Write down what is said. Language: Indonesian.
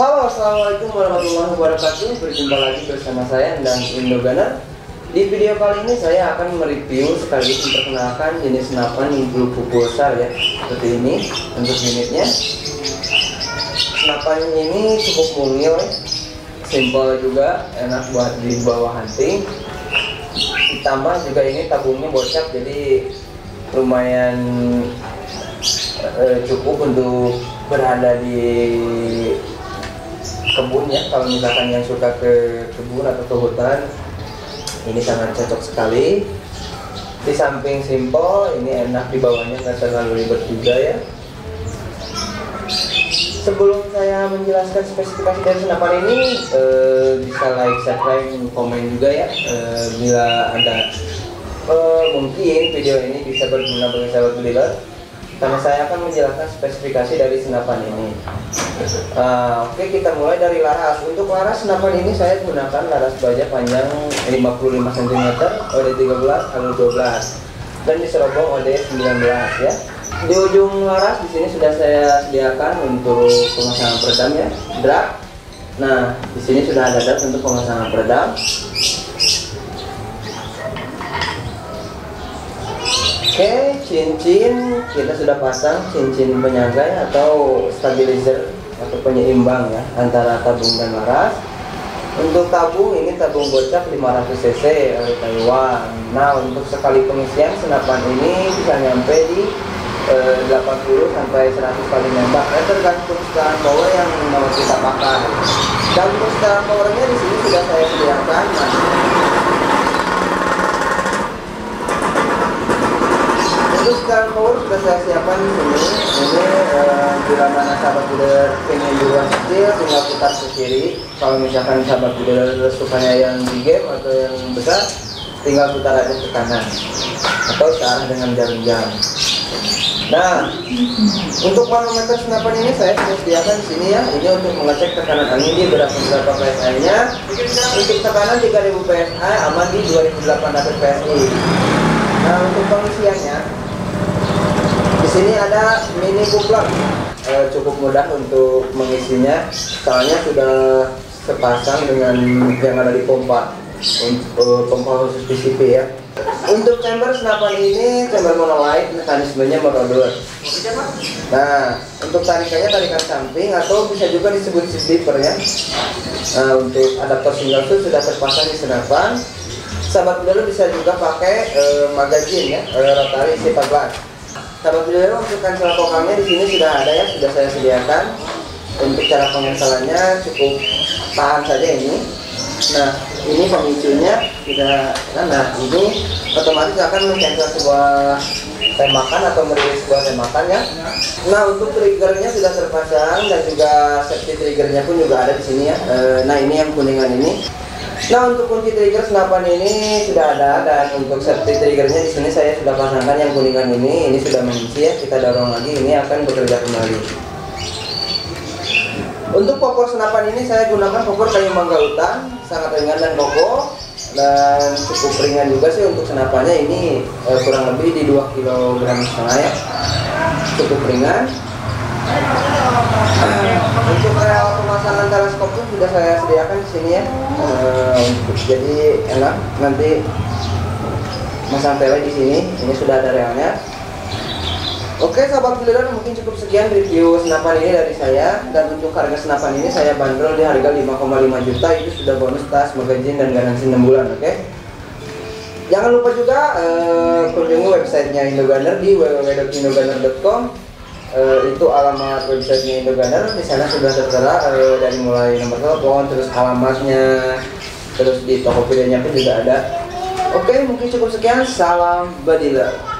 Halo, assalamualaikum warahmatullahi wabarakatuh. Berjumpa lagi bersama saya dan Indoganer. Di video kali ini saya akan mereview sekaligus memperkenalkan jenis senapan blue pulsar ya, seperti ini untuk unitnya. Senapan ini cukup mungil, ya. simple juga, enak buat dibawa hunting. Ditambah juga ini tabungnya bocap, jadi lumayan eh, cukup untuk berada di kebun ya kalau misalkan yang suka ke kebun atau ke hutan ini sangat cocok sekali. Di samping simple ini enak dibawanya nggak terlalu ribet juga ya. Sebelum saya menjelaskan spesifikasi dari senapan ini eh, bisa like subscribe komen juga ya. Eh, bila ada eh, mungkin video ini bisa berguna bagi sahabat beliau karena saya akan menjelaskan spesifikasi dari senapan ini. Uh, Oke, okay, kita mulai dari laras. Untuk laras senapan ini saya gunakan laras baja panjang 55 cm, OD13, alur 12 dan diserobong OD19 ya. Di ujung laras di sini sudah saya sediakan untuk pemasangan peredam ya, drag. Nah, di sini sudah ada drag untuk pemasangan peredam. Cincin kita sudah pasang cincin penyagai atau stabilizer atau penyeimbang ya antara tabung dan laras. Untuk tabung ini tabung bocap 500 cc dari Taiwan. Nah, untuk sekali pengisian senapan ini bisa nyampe di eh, 80 sampai 100 kali nembak. Ya, tergantung power yang mau kita pakai. Dan untuk setelan powernya di sini sudah saya sediakan. Nah, power sudah saya siapkan di ini eh, bila mana sahabat builder pengen duluan kecil tinggal putar ke kiri. Kalau misalkan sahabat builder sukanya yang di game atau yang besar tinggal putar aja ke kanan. Atau searah dengan jarum jam nah untuk manometer senapan ini saya sediakan di sini ya. Ini untuk mengecek tekanan angin di berapa berapa PSI nya untuk tekanan 3000 PSI aman di 2800 PSI nah untuk pengisiannya sini ada mini coupler e, cukup mudah untuk mengisinya. Soalnya sudah sepasang dengan yang ada di pompa. Untuk pompa khusus PCP ya. Untuk chamber senapan ini chamber monolight mekanismenya merodor nah untuk tarikannya tarikan samping atau bisa juga disebut zipper ya. Nah untuk adaptor single shoot sudah terpasang di senapan. Sahabat dulu bisa juga pakai e, magazine ya e, rotary C14 sahabat beliau untuk cancel kokalnya di sini sudah ada ya sudah saya sediakan. Untuk cara penginstalannya cukup tahan saja ini. Nah ini pemicunya kita nah ini otomatis akan mencancel sebuah tembakan atau merilis sebuah tembakan ya. Nah untuk triggernya sudah terpasang dan juga safety triggernya pun juga ada di sini ya. E, nah ini yang kuningan ini Nah untuk kunci trigger senapan ini sudah ada dan untuk safety triggernya di sini saya sudah pasangkan yang kuningan ini. Ini sudah mengisi ya. Kita dorong lagi ini akan bekerja kembali. Untuk popor senapan ini saya gunakan popor kayu mangga hutan, sangat ringan dan kokoh dan cukup ringan juga sih untuk senapannya ini eh, kurang lebih di 2 kg setengah ya. Cukup ringan untuk rel pemasangan teleskop pun sudah saya sediakan di sini ya. Uh, jadi enak. Nanti masang tele di sini. Ini sudah ada relnya. Oke sahabat builder mungkin cukup sekian review senapan ini dari saya. Dan untuk harga senapan ini saya bandrol di harga 5,5 juta. Itu sudah bonus tas magazine dan garansi 6 bulan oke? Jangan lupa juga uh, kunjungi websitenya Indogunner di www.indogunner.com uh, itu alamat websitenya Indogunner di sana sudah tertera uh, dari mulai nomor telepon terus alamatnya terus di Tokopedia pun juga ada. Oke mungkin cukup sekian. Salam badilah